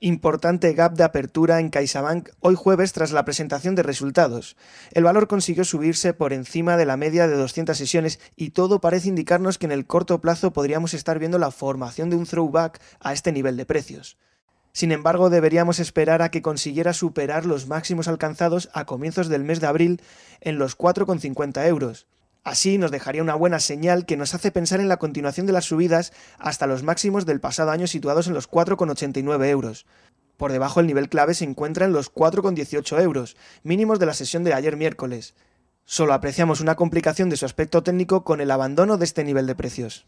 Importante gap de apertura en CaixaBank hoy jueves tras la presentación de resultados. El valor consiguió subirse por encima de la media de 200 sesiones y todo parece indicarnos que en el corto plazo podríamos estar viendo la formación de un throwback a este nivel de precios. Sin embargo, deberíamos esperar a que consiguiera superar los máximos alcanzados a comienzos del mes de abril en los 4,50 euros. Así nos dejaría una buena señal que nos hace pensar en la continuación de las subidas hasta los máximos del pasado año situados en los 4,89 euros. Por debajo el nivel clave se encuentra en los 4,18 euros, mínimos de la sesión de ayer miércoles. Solo apreciamos una complicación de su aspecto técnico con el abandono de este nivel de precios.